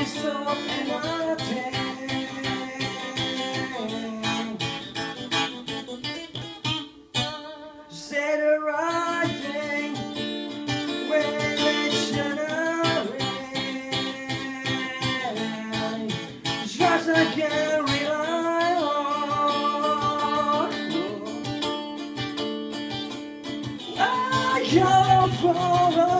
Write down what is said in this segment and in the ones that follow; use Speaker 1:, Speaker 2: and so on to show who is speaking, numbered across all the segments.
Speaker 1: I dance. Said the. Just I can't rely on. I can't follow.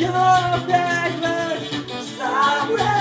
Speaker 1: you're a bad man.